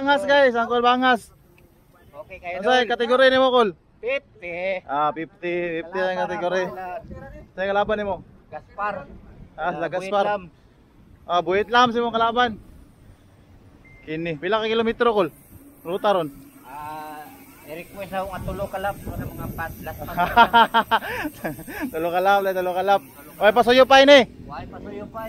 Bangas guys, Angkol Bangas. Okay kayo Ano sa kategori nimo Kol? 50. Ah, 50, 50 ang kategori. Sa kalaban nimo? Gaspar. Ah, sa Buhit Gaspar. Ah, buhit lam sa imong kalaban. Kini, pila ka kilometro Kol? Ruta ron. Ah, i-request ako nga tulo kalap sa mga pat last month. Tulo ka lap, lai, tulo ka lap. Oy, pasuyo pa ini. Why pasuyo pa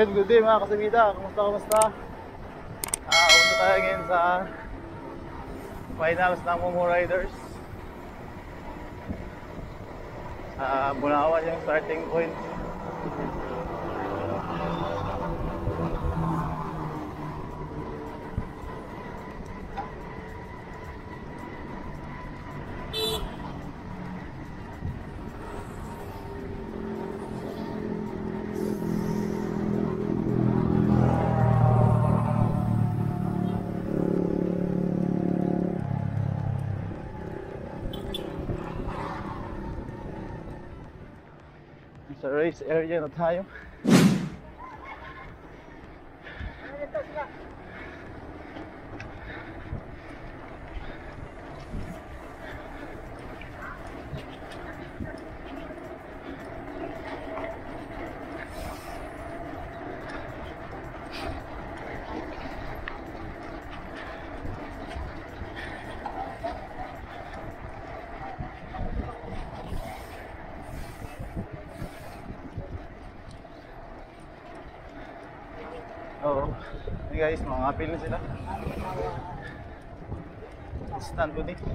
Ayun, good day mga kasabida. Kumusta, kumusta? Ah, unta tayo ngayon sa finals ng Momo Riders. Sa Bunawan yung starting point. Race area na tayo. Guys, mga apil na sila. Stand ko din. Kita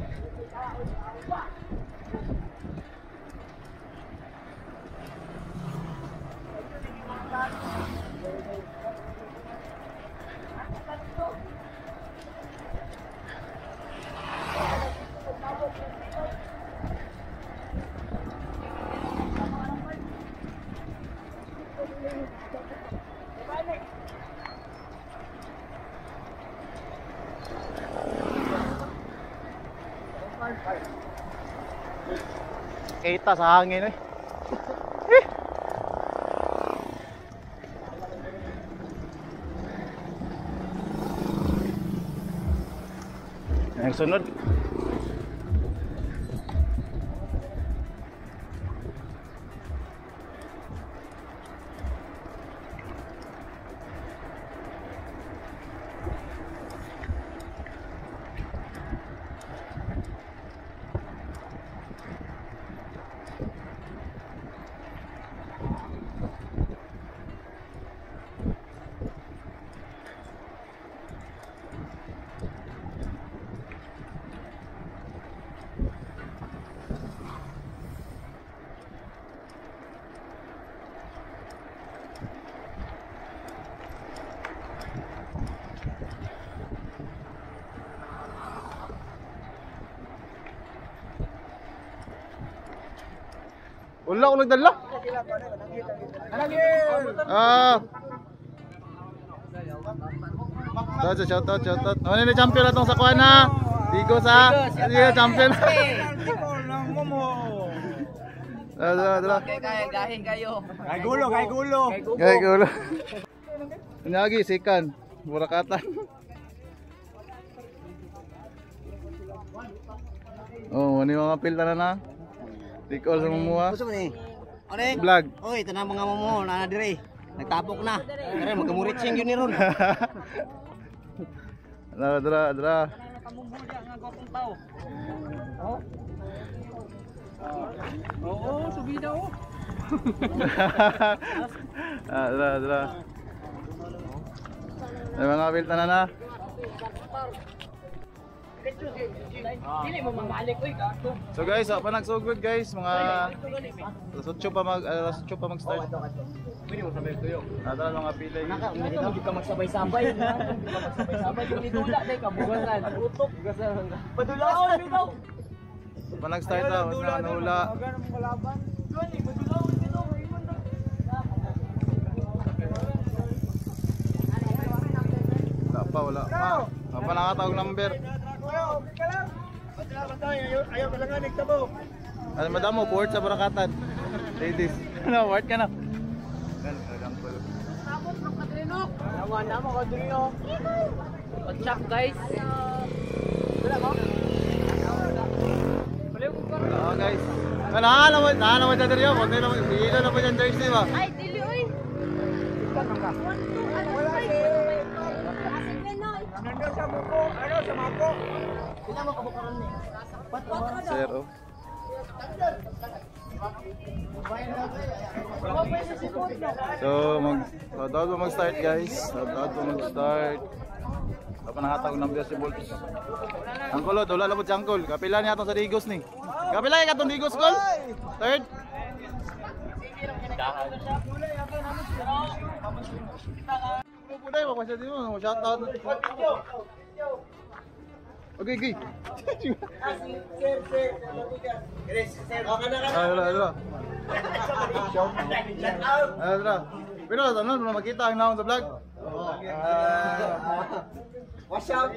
sa hangin eh. Eh. Yang sunod. Wala ko nagdala. Ah. Shout out, shout out, shout out. Ano ni champion atong sa kuan na? Tigo sa. Tigo champion. Dala, dala, dala. Gahin kayo. Kay gulo, kay gulo. Gay gulo. Nyagi sikan. Burakatan. Oh, ano yung mga pilta na na? Tikol sa mumuha. Gusto mo ni? Ore. Vlog. Oy, tanang mga mo na na dire. Nagtapok na. Kare magamuritsing yun ni ron. Dra, dra, dra. Kamumulya nga gopong tao. Oh. Oo, subida oh. ah, dra, dra. May mga pilta na na. So guys, pa nagsugod guys, mga alas 8 pa mag alas 8 pa mag-start. Pwede mo sabay tuyo. Nata mga pilay. Naka, hindi ka ka magsabay-sabay. Hindi ka magsabay-sabay. Kung itula dahil kabugasan. Utok. Padulaon bitaw. Pa nag-start na, mas na nahula. pa, wala pa. Wala pa nakatawag number. Ayaw ka lang nga nagtabo. Ano madamo, port sa barakatan. Ladies. Ano, port ka na. Kagang kulo. Naman naman ko dito yo. What's up guys? Wala mo? Wala mo ko. Oo guys. Ah, nakakala mo, nakakala mo dyan rin yun. Huwag na naman, hilo na po dyan jersey ba? Ay, dili oy. One, two, Sir, oh. So, mag, dapat ba mag-start guys? Dapat ba mag-start? Dapat nakatawag number si Bolts. Ang kulod, wala lang po si Angkol. Kapila niya itong sa Digos ni. Kapila niya itong Digos, Kol? Third? Puday, mapasya din mo. Shoutout. Okay, okay. Sir, sir, Chris, sir. Okay na ka na. Ah, wala, wala. Ah, wala. Pero ano, ano, makita ang naon sa vlog? Ah, Wash out.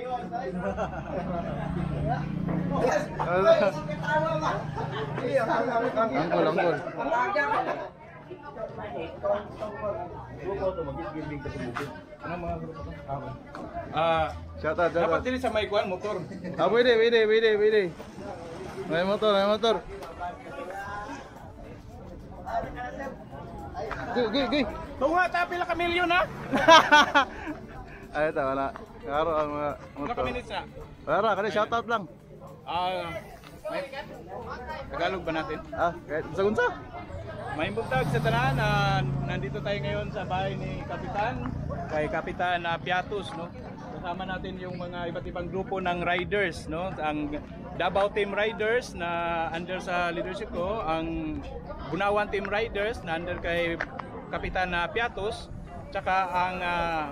Wala. Angkol, angkol. Ah, Shoutout, dapat shoutout. din sa may kuan motor. Ah, pwede, pwede, pwede, pwede. May motor, may motor. Go, go, go. Tunga ta pila ka milyon ha? Ay, ito, wala. Karo ang mga Ano motor. ka minutes na? Wala, kasi shoutout lang. Ah, may Tagalog ba natin? Ah, kahit sa gunsa. May bugtag sa tanan na nandito tayo ngayon sa bahay ni Kapitan, kay Kapitan na Piatus, no. Kasama natin yung mga iba't ibang grupo ng riders, no. Ang Davao Team Riders na under sa leadership ko, ang Bunawan Team Riders na under kay Kapitan na Piatus, tsaka ang ah,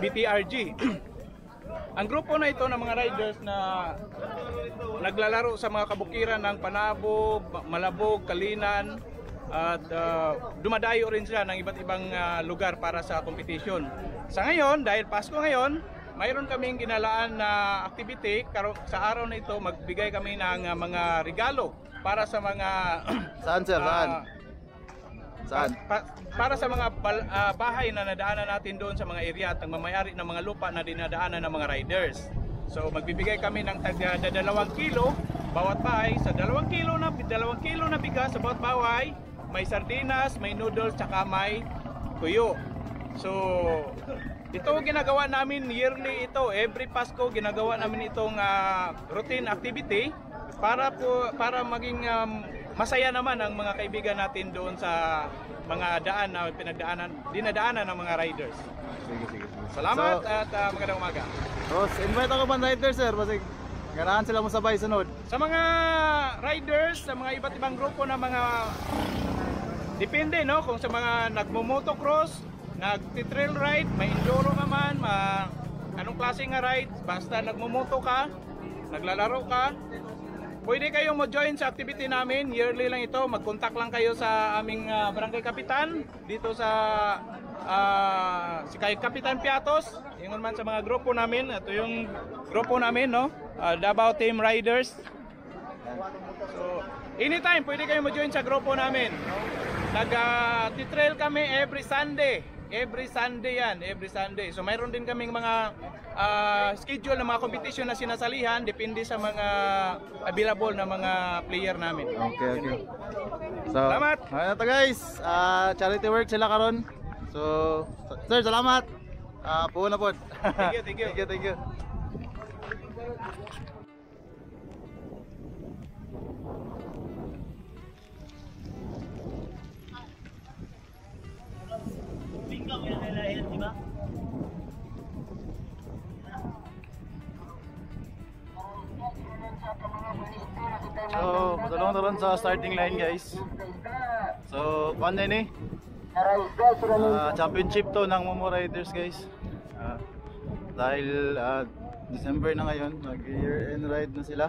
BTRG. Ang grupo na ito ng mga riders na naglalaro sa mga kabukiran ng Panabog, Malabog, Kalinan at uh, dumadayo rin sila ng iba't ibang uh, lugar para sa competition. Sa ngayon, dahil Pasko ngayon, mayroon kaming ginalaan na activity sa araw na ito magbigay kami ng uh, mga regalo para sa mga Saan, sir? Saan? Ah, Saan? Pa- para sa mga bal- ah, bahay na nadaanan natin doon sa mga area at nagmamayari ng mga lupa na dinadaanan ng mga riders. So magbibigay kami ng taga da- dalawang kilo bawat bahay. Sa dalawang kilo na dalawang kilo na bigas sa bawat bahay, may sardinas, may noodles, tsaka may tuyo. So ito ginagawa namin yearly ito. Every Pasko ginagawa namin itong ah, routine activity para po para maging um, masaya naman ang mga kaibigan natin doon sa mga daan na pinagdaanan dinadaanan ng mga riders. Sige, sige. Salamat So, at ah, magandang umaga. so, invite ako pa rider, sir. Kasi ganahan sila mo sabay sunod. Sa mga riders, sa mga iba't ibang grupo ng mga depende no kung sa mga nagmo-motocross, nagti-trail ride, may enduro ka man, ma anong klase nga ride, basta nagmo-moto ka, naglalaro ka, Pwede kayong mo-join sa activity namin. Yearly lang ito. Mag-contact lang kayo sa aming ah, barangay kapitan dito sa ah, si kay Kapitan Piatos. Ingon man sa mga grupo namin. Ito yung grupo namin, no? Ah, Davao Team Riders. So, anytime pwede kayong mo-join sa grupo namin? Nag-trail kami every Sunday. Every Sunday yan, every Sunday. So mayroon din kaming mga ah, schedule ng mga competition na sinasalihan depende sa mga available na mga player namin. Okay, okay. So, Salamat. Ayun na to guys. Ah, charity work sila karon. So, sir, salamat. Ah, puho na po. Thank you, thank you. thank you, thank you. So, matulong na ron sa starting line guys. So, kuan na ni? Ah, championship to ng Momo Riders guys. Ah, dahil ah, December na ngayon, nag year end ride na sila.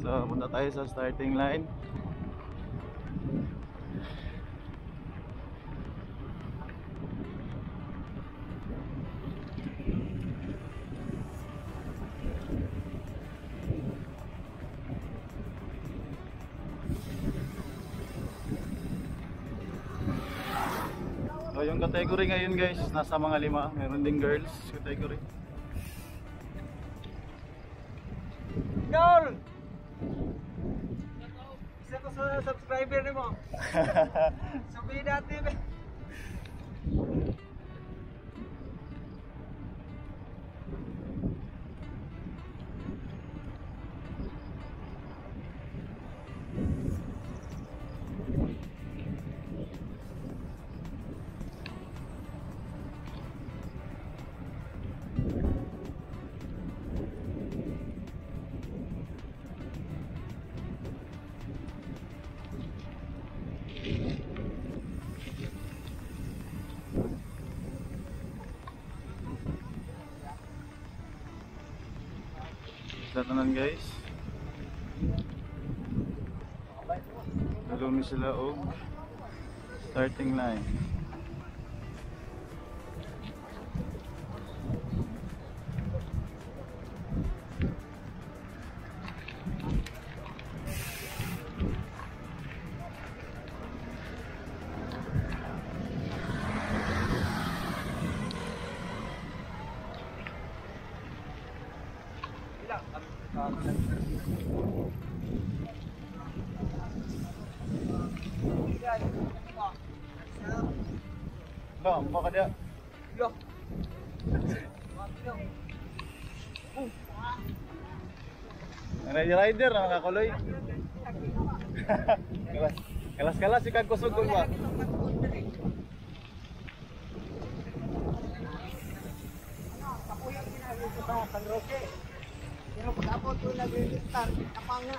So, punta tayo sa starting line. Category ngayon guys, nasa mga lima. Meron ding girls category. Goal! Isa ko sa subscriber ni mo. Sabihin natin. Guys. Nalumi sila og starting line. Ba, baka dia. Yo. Rider rider na makakuloy. kalas kalas kalas si kag kusog ba. Pero pag ako ito nag-start, kapanga.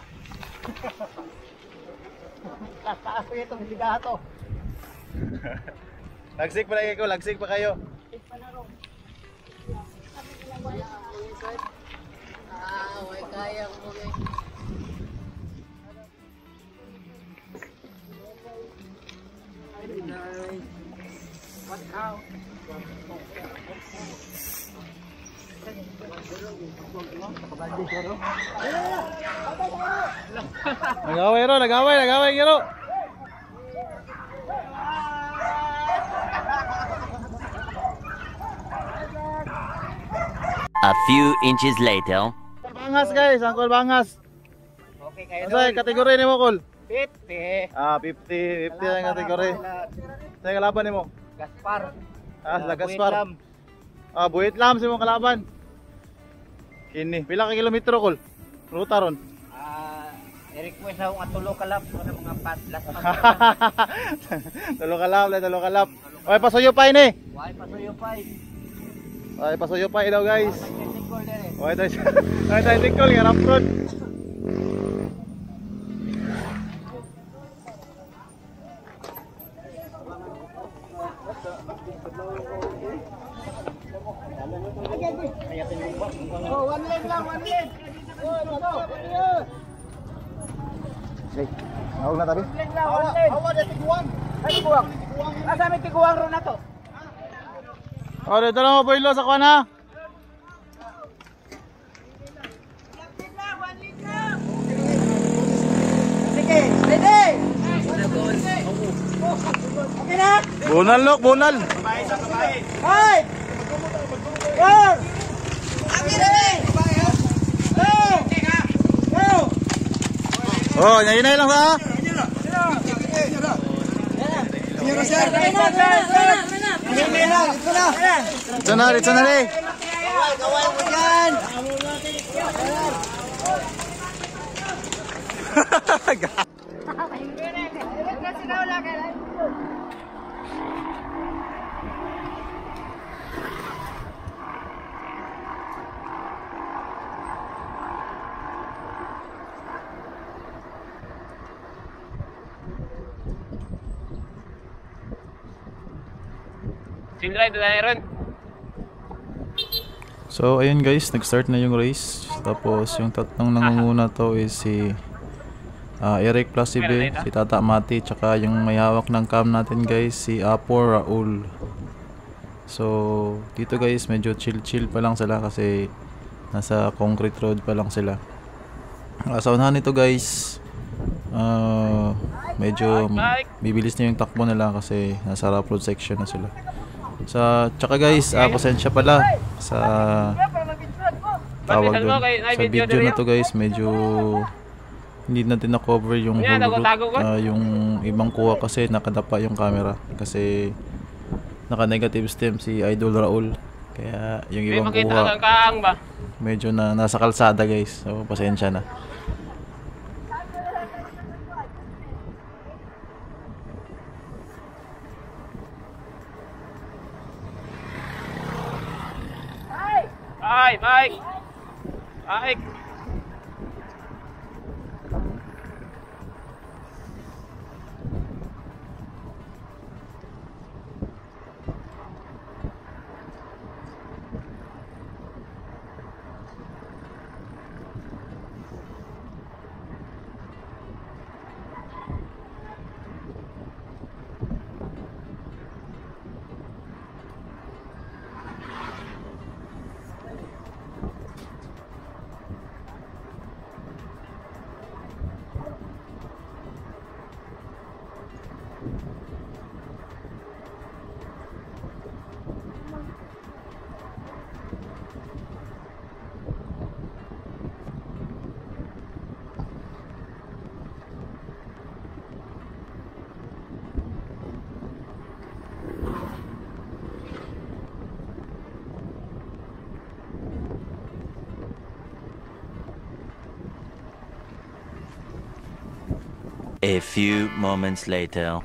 Tataas ko itong ligato. Lagsik pa lagi ko, lagsik pa kayo. Ah, way kaya mo. What how? Nagaway ro, nagaway, nagaway giro. A few inches later. Bangas guys, angkol bangas. Okay kayo Ano yung kategory nimo kol? 50. Ah, 50, 50 ang kategory. Sa kalaban nimo? Gaspar. Ah, sa Gaspar. Ah, buhit lam sa imong kalaban. Kini, pila ka kilometro kol? Ruta ron. Ah, i-request ako nga tulo kalap sa mga pat last month. tulo ka lap, tulo ka lap. Oy, pasuyo pa ini. Why pasuyo pa eh. Ay, pasuyo pa daw guys. Technical dire. Oy, tayo. Oy, tayo tikol, nga road. Oh, one lane lang, one lane. Oh, dito. Okay. Nawag na tabi. One lane lang, one lane. Awa na tiguan. Ay, tiguang. Asa may tiguang ron na to? Oh, dito lang mo boylo sa kwan ha. Sige, ready. Okay na? Bunal look, bunal. Five. Four. Okay na eh. Oh, nyayin lang ha. Sir, sir, sir, sir. Hindi na, ito na. Dito na, dito na rin. Kaway, mo dyan. So ayun guys, nag-start na yung race. Tapos yung tatlong nangunguna to is si ah, Eric Plasibe, si Tata Mati, tsaka yung may hawak ng cam natin guys, si Apo Raul. So dito guys, medyo chill-chill pa lang sila kasi nasa concrete road pa lang sila. Uh, sa unahan nito guys, ah, medyo bibilis na yung takbo nila kasi nasa rough road section na sila. Sa tsaka guys, ah, pasensya pala sa tawag doon. Sa video na to guys, medyo hindi natin na-cover yung whole route. Ah, yung ibang kuha kasi nakadapa yung camera kasi naka-negative stem si Idol Raul. Kaya yung ibang kuha medyo na nasa kalsada guys. So pasensya na. Ay, Mike! A few moments later.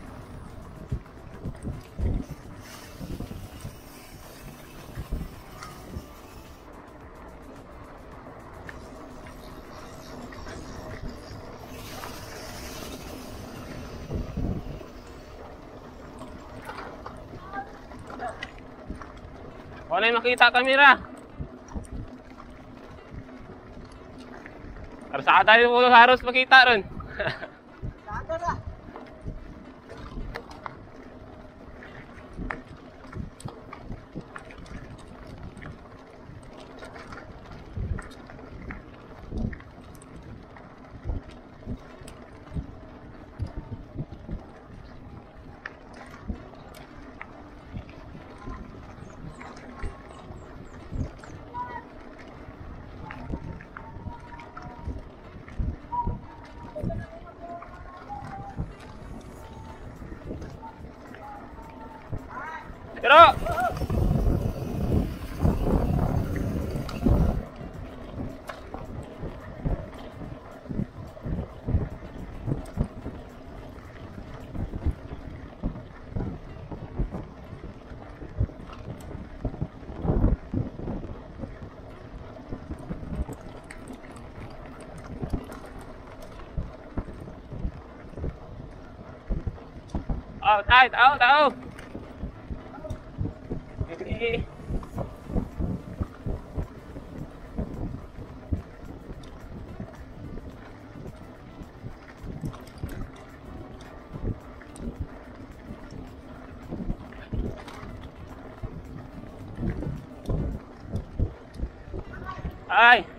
Yung makita kamera. Karsada yung ulo harus makita ron. Out, out, out, out.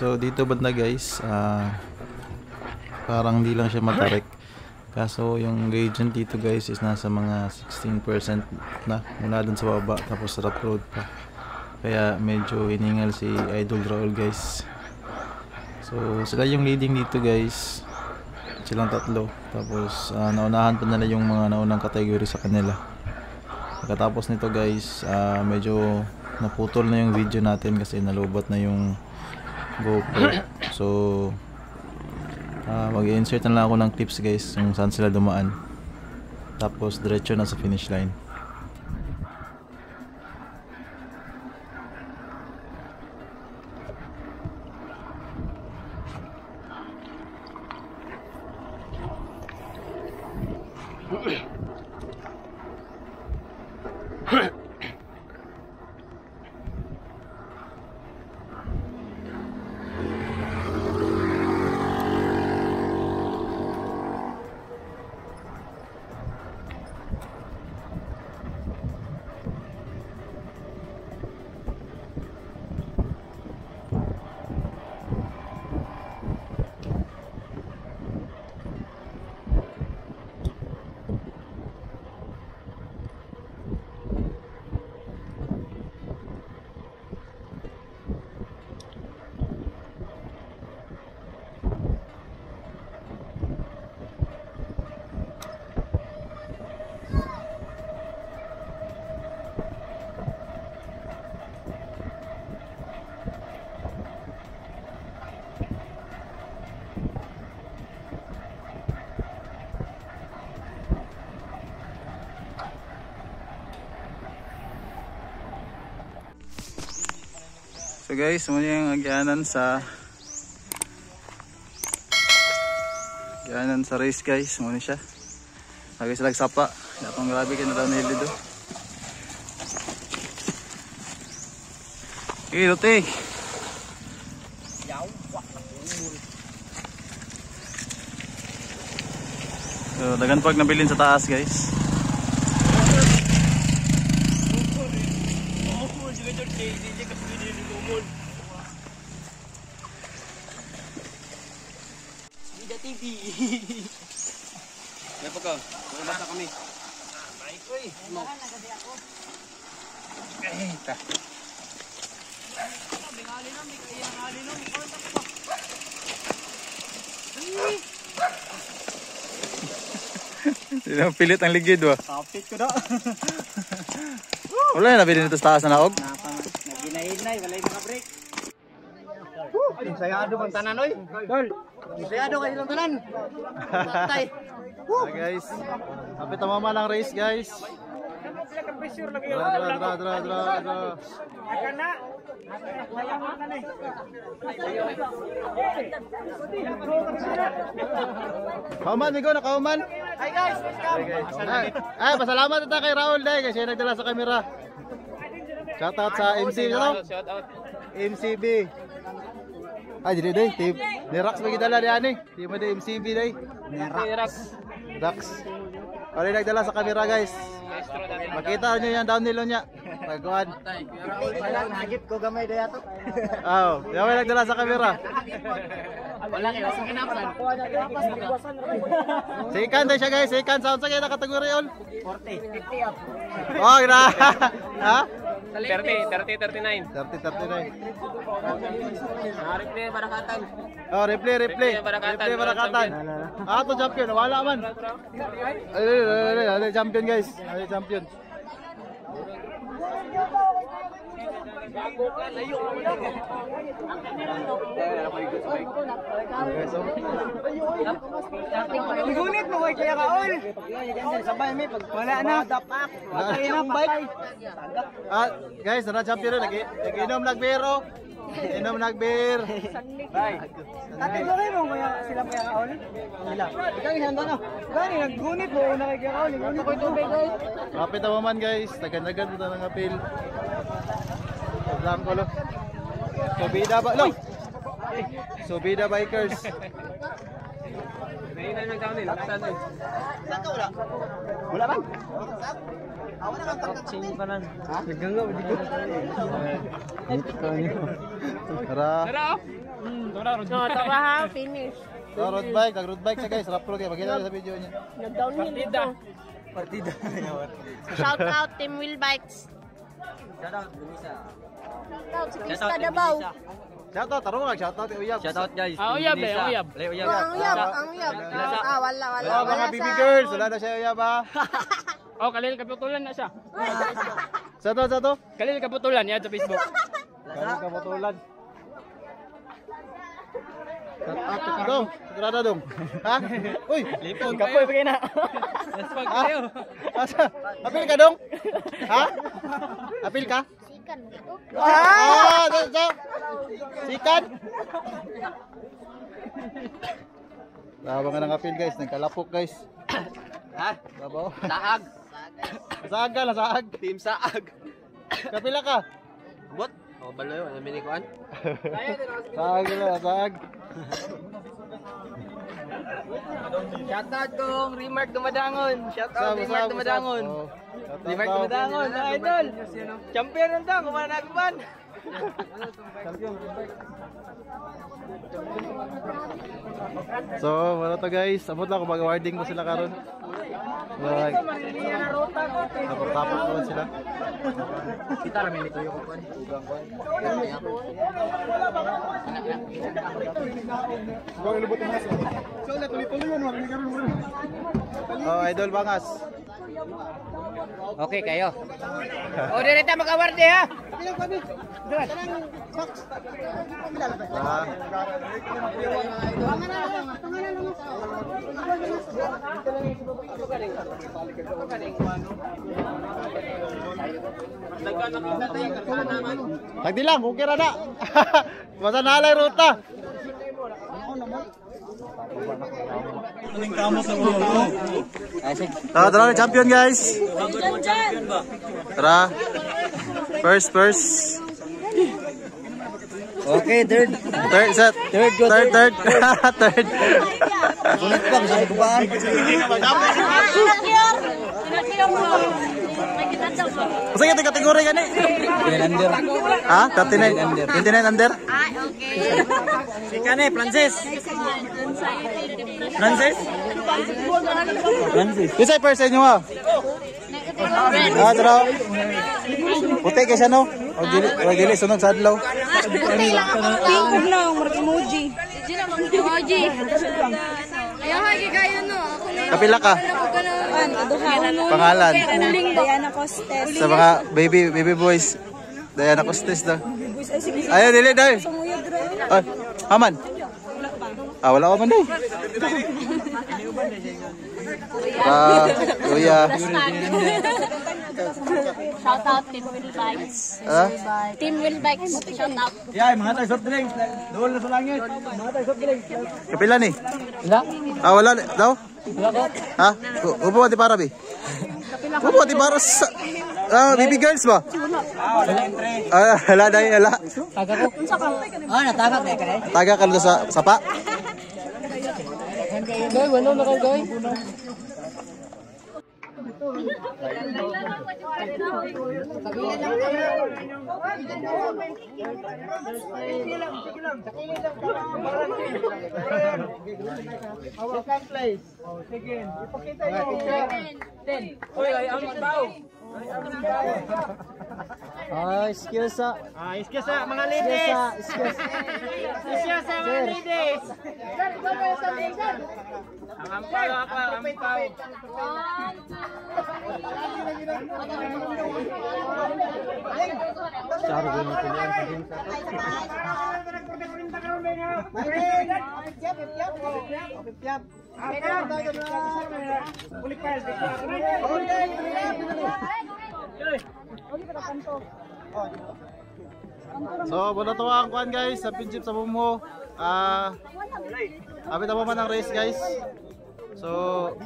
So dito banda guys, ah, parang hindi lang siya matarik. Kaso yung gradient dito guys is nasa mga 16% na mula dun sa baba tapos rough road pa. Kaya medyo hiningal si Idol Raul guys. So sila yung leading dito guys. Silang tatlo. Tapos ah, naunahan pa nila yung mga naunang category sa kanila. Pagkatapos nito guys, ah, medyo naputol na yung video natin kasi nalobat na yung GoPro. So, ah mag-insert na lang ako ng clips guys kung saan sila dumaan. Tapos, diretso na sa finish line. Guys, muna yung agyanan sa agyanan sa race guys, muna siya. Lagi sila sapa. Yapang grabe ka na daw nili do. Okay, Lote. So, dagan pag nabilin sa taas guys. Vida TV. Yan po ka. Bumasa kami. Sino pilit ang ligid wa? Kapit ko na. Wala na nabilin dito sa taas na naog. Naginahinay, wala yung mga break. Sayado bang tanan oy? Tol. Sayado kayo lang tanan. Patay. Hi guys. Kapit ang mama lang race guys. Dra dra dra dra dra dra. Kauman, Migo, na kauman. Hi guys, welcome. Ay, ay, pasalamat ito kay Raul dahil kasi nagdala sa kamera. Shoutout sa MC, ano? MCB. Ay, dili day, team. Ni Rax magidala ni ani. Di mo day MCB day. Ni Rax. Rax. Ano yung nagdala sa kamera guys? Makita nyo yan downhill niya. Pagkuhan. Wala nagip ko gamay daya to. Oh, yan may nagdala sa kamera. Wala kayo sa kinapan. Second day siya guys, second sound sa kaya kategory all. 40. 50 up. Oh, gra. ha? 30, 30, 39. 30 39. Replay para katan. Oh, replay, replay. Replay, barakatan. Ah, to champion. Wala man. Ay, ay, ay, ay, ay, champion guys. Ay, champion. Gunit mo kay Kuya Kaol. Sabay may pag wala na. Dapak. Patay na bike. Ah, guys, na champion na. Nag- Nag-inom nagbiro. Inom nagbir. Kategory mo kuya sila Kuya Kaol. Sila. Ikaw ihanda na. Gani naggunit mo una kay Kuya Kaol. Gunit ko tubig guys. Kapit ang man guys. Tagan-tagan ito ng apil. Blanco lo. Subida ba? Lo. Subida bikers. Wala ba? Tara. No, tara ha, finish. So, road bike, nag road bike siya guys. Rap road niyo sa video niya. Nag-downhill ito. Partida. Shout out Team Wheel Bikes. Shout out, Lumisa. Shout out si Pista Davao. Shoutout, taro mag shoutout uyab. Shout out guys. Ah, uyab eh, uyab. Uyab. Oh, ang uyab, ang uyab. Ah, wala, wala. Hello mga baby girls, wala na siya uyab ha. Oh, kalil kaputulan na siya. Sa to, sa to. Kalil kaputulan yan sa Facebook. Kaya kaputulan. Shoutout dong, sigurado dong. Ha? Uy, lipon Kapoy pa na. Ha? Asa? Apil ka dong? Ha? Apil ka? Sikan. Ah, sa, sa. Sikat. Tama nga ng apil guys, nagkalapok guys. Ha? Babaw. Taag. Saag ka, nasaag. Team Saag. Kapila ka? Bot. Oh, baloy, ano minikuan? Saag na, saag. Shout out kong Remark Dumadangon. Shout out Sabi, Remark Dumadangon. Oh, Remark daw. Dumadangon, mga idol. Champion nun ta, kumana natin ban. So, wala to guys. Amot lang kung mag-awarding mo sila karon. Like, tapos-tapos ko lang sila. Kita ramen ito yung kuan. Oh, idol bangas. Okay kayo. O, dire ta mag-award ha. Ah, Tagdi lang, okay ra na. Basta nalay ruta. Tara, tara, champion guys. Tara. First, first. Okay, third. Third set. Third, third, third. third. Sulit pa, kasi ko ba? Pinakiyar! Pinakiyar mo. May kinataw mo. Kasi yung kategori gani. under. Ha? 39 29 under? Ah, okay. Ika na, Francis. Francis? Francis. Kisay person nyo ha? Ah, tara. Puti kaysa no? Wag dili, wag dili sunod sa adlaw. Pink na, marag emoji. Emoji. Ayaw hagi kayo no. Kapila ka? Pangalan. Diana Costes. Sa mga baby baby boys. Diana Costes daw. Ayaw, dili daw. Ay, aman. Ah, wala ka man daw. Ah, kuya. Shout out Team Will Bikes. Ah? Team Will Bikes. Shout out. Yeah, mga tayo soft drinks. Doon na sa langit. Mga tayo soft drinks. Kapila ni? Wala. Ah, wala ni. Daw? Wala ko. Ha? Upo di para bi. Upo di para sa Ah, baby girls ba? Ah, wala dai, wala. Taga ko. Ah, natagak na ka eh. Taga ka sa sapa. Goy, wala na ka goy. Ah, excuse sa. Ah, excuse sa mga ladies. Excuse. Excuse sa mga ladies. Ang ampaw ako, ang ampaw. So, muna to ang kuan guys, sa pinchip sa bumo. Ah, Abi na man ang race guys. So,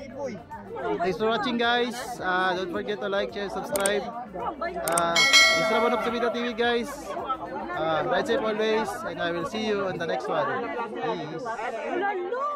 thanks for watching guys. Ah, don't forget to like, share, subscribe. Uh, Isra Banop sa Video TV guys. Ah, ride safe always and I will see you on the next one. Peace.